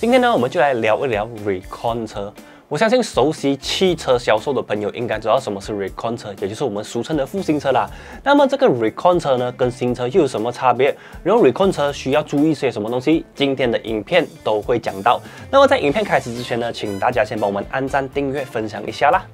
今天呢，我们就来聊一聊 Recon 车。我相信熟悉汽车销售的朋友应该知道什么是 Recon 车，也就是我们俗称的复兴车啦。那么这个 Recon 车呢，跟新车又有什么差别？然后 Recon 车需要注意些什么东西？今天的影片都会讲到。那么在影片开始之前呢，请大家先帮我们按赞、订阅、分享一下啦。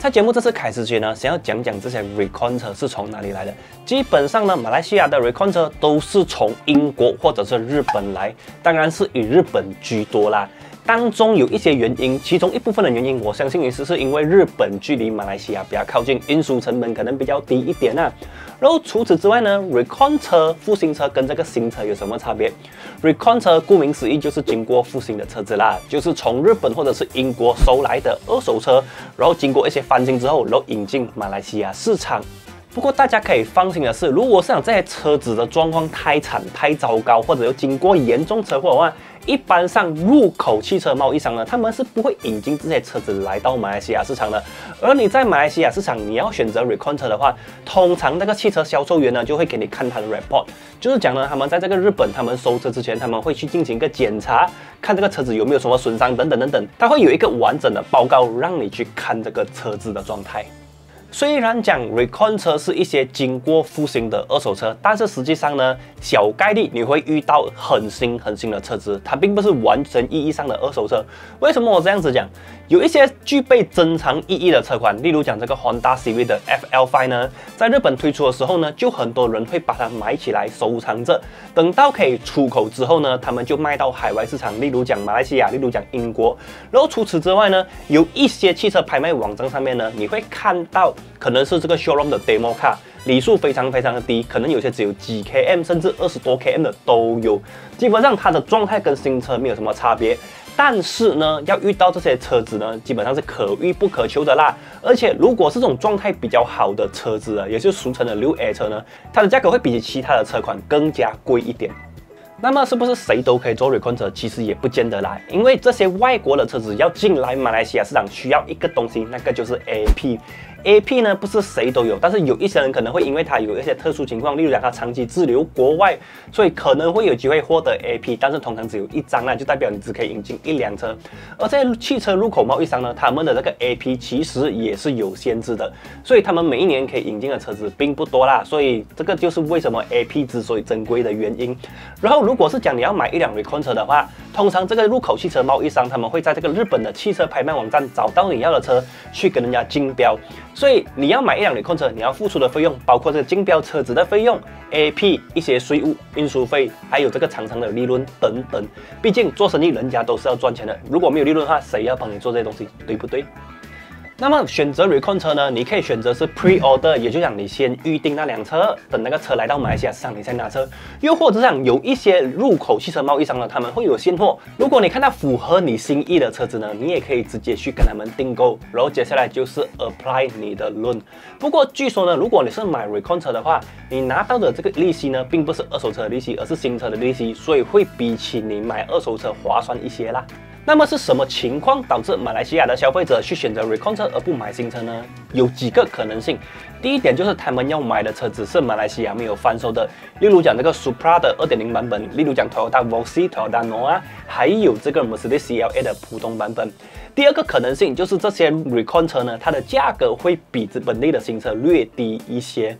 在节目这次开始之前呢，想要讲讲这些 Recon 车是从哪里来的。基本上呢，马来西亚的 Recon 车都是从英国或者是日本来，当然是以日本居多啦。当中有一些原因，其中一部分的原因，我相信也是是因为日本距离马来西亚比较靠近，运输成本可能比较低一点啊。然后除此之外呢，Recon 车、复兴车跟这个新车有什么差别？Recon 车顾名思义就是经过复兴的车子啦，就是从日本或者是英国收来的二手车，然后经过一些翻新之后，然后引进马来西亚市场。不过大家可以放心的是，如果是想这些车子的状况太惨、太糟糕，或者有经过严重车祸的话，一般上入口汽车贸易商呢，他们是不会引进这些车子来到马来西亚市场的。而你在马来西亚市场，你要选择 Recon 车的话，通常那个汽车销售员呢，就会给你看他的 report，就是讲呢，他们在这个日本他们收车之前，他们会去进行一个检查，看这个车子有没有什么损伤等等等等，他会有一个完整的报告让你去看这个车子的状态。虽然讲 Recon 车是一些经过复兴的二手车，但是实际上呢，小概率你会遇到很新很新的车子，它并不是完全意义上的二手车。为什么我这样子讲？有一些具备珍藏意义的车款，例如讲这个 Honda CV 的 FL5 呢，在日本推出的时候呢，就很多人会把它买起来收藏着，等到可以出口之后呢，他们就卖到海外市场，例如讲马来西亚，例如讲英国。然后除此之外呢，有一些汽车拍卖网站上面呢，你会看到。可能是这个 showroom 的 demo 卡，里数非常非常的低，可能有些只有几 km，甚至二十多 km 的都有。基本上它的状态跟新车没有什么差别，但是呢，要遇到这些车子呢，基本上是可遇不可求的啦。而且如果是这种状态比较好的车子啊，也就是俗称的六 A 车呢，它的价格会比其他的车款更加贵一点。那么是不是谁都可以做 recon 车？其实也不见得啦，因为这些外国的车子要进来马来西亚市场，需要一个东西，那个就是 AP。A P 呢不是谁都有，但是有一些人可能会因为他有一些特殊情况，例如讲他长期滞留国外，所以可能会有机会获得 A P，但是通常只有一张啦，就代表你只可以引进一辆车。而在汽车入口贸易商呢，他们的这个 A P 其实也是有限制的，所以他们每一年可以引进的车子并不多啦，所以这个就是为什么 A P 之所以珍贵的原因。然后如果是讲你要买一辆 Recon 车的话，通常这个入口汽车贸易商他们会在这个日本的汽车拍卖网站找到你要的车，去跟人家竞标。所以你要买一辆旅控车，你要付出的费用包括这个竞标车子的费用、A P 一些税务、运输费，还有这个长长的利润等等。毕竟做生意人家都是要赚钱的，如果没有利润的话，谁要帮你做这些东西，对不对？那么选择 Recon 车呢？你可以选择是 Pre Order，也就讲你先预定那辆车，等那个车来到马来西亚市场你再拿车。又或者讲有一些入口汽车贸易商呢，他们会有现货。如果你看到符合你心意的车子呢，你也可以直接去跟他们订购。然后接下来就是 Apply 你的 loan。不过据说呢，如果你是买 Recon 车的话，你拿到的这个利息呢，并不是二手车的利息，而是新车的利息，所以会比起你买二手车划算一些啦。那么是什么情况导致马来西亚的消费者去选择 Recon 车而不买新车呢？有几个可能性。第一点就是他们要买的车子是马来西亚没有贩售的，例如讲这个 Supra 的2.0版本，例如讲 Toyota v o x e Toyota n o a 还有这个 Mercedes CLA 的普通版本。第二个可能性就是这些 Recon 车呢，它的价格会比本地的新车略低一些。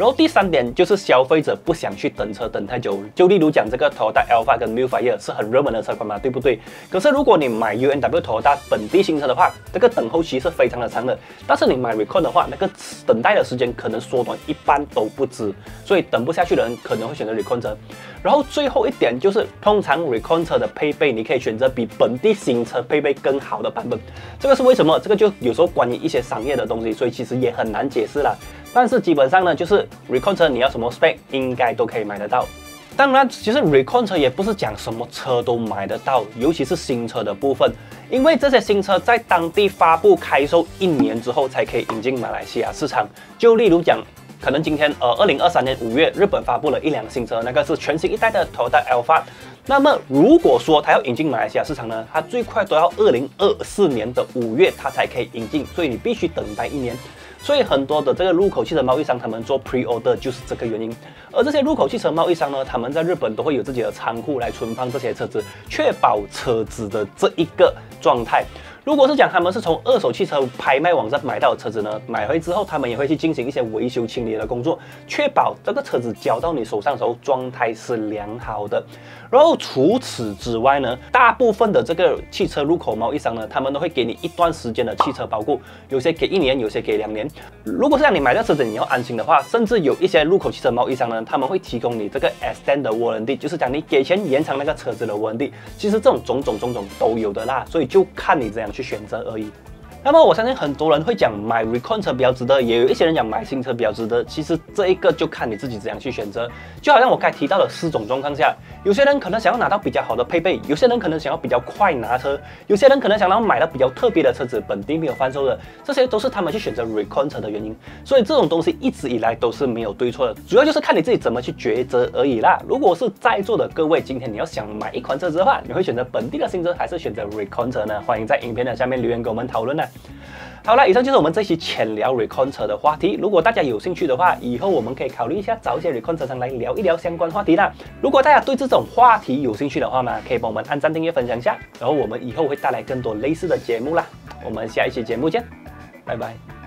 然后第三点就是消费者不想去等车等太久，就例如讲这个 Toyota Alpha 跟 New Fire 是很热门的车款嘛，对不对？可是如果你买 UNW Toyota 本地新车的话，这个等候期是非常的长的。但是你买 Recon 的话，那个等待的时间可能缩短一半都不止，所以等不下去的人可能会选择 Recon 车。然后最后一点就是，通常 Recon 车的配备你可以选择比本地新车配备更好的版本。这个是为什么？这个就有时候关于一些商业的东西，所以其实也很难解释了。但是基本上呢，就是 Recon 车你要什么 spec 应该都可以买得到。当然，其实 Recon 车也不是讲什么车都买得到，尤其是新车的部分，因为这些新车在当地发布开售一年之后才可以引进马来西亚市场。就例如讲，可能今天呃，二零二三年五月，日本发布了一辆新车，那个是全新一代的 Toyota Alphard。那么如果说它要引进马来西亚市场呢，它最快都要二零二四年的五月它才可以引进，所以你必须等待一年。所以很多的这个入口汽车贸易商，他们做 pre order 就是这个原因。而这些入口汽车贸易商呢，他们在日本都会有自己的仓库来存放这些车子，确保车子的这一个状态。如果是讲他们是从二手汽车拍卖网站买到的车子呢，买回之后他们也会去进行一些维修清理的工作，确保这个车子交到你手上的时候状态是良好的。然后除此之外呢，大部分的这个汽车入口贸易商呢，他们都会给你一段时间的汽车保固，有些给一年，有些给两年。如果是让你买到车子你要安心的话，甚至有一些入口汽车贸易商呢，他们会提供你这个 extend warranty，就是讲你给钱延长那个车子的 warranty。其实这种种种种种都有的啦，所以就看你怎样去选择而已。那么我相信很多人会讲买 recon 车比较值得，也有一些人讲买新车比较值得。其实这一个就看你自己怎样去选择。就好像我刚才提到的四种状况下，有些人可能想要拿到比较好的配备，有些人可能想要比较快拿车，有些人可能想要买到比较特别的车子，本地没有贩售的，这些都是他们去选择 recon 车的原因。所以这种东西一直以来都是没有对错的，主要就是看你自己怎么去抉择而已啦。如果是在座的各位，今天你要想买一款车子的话，你会选择本地的新车还是选择 recon 车呢？欢迎在影片的下面留言跟我们讨论呢。好了，以上就是我们这期浅聊 recon 车的话题。如果大家有兴趣的话，以后我们可以考虑一下找一些 recon 车商来聊一聊相关话题啦。如果大家对这种话题有兴趣的话呢，可以帮我们按赞、订阅、分享一下。然后我们以后会带来更多类似的节目啦。我们下一期节目见，拜拜。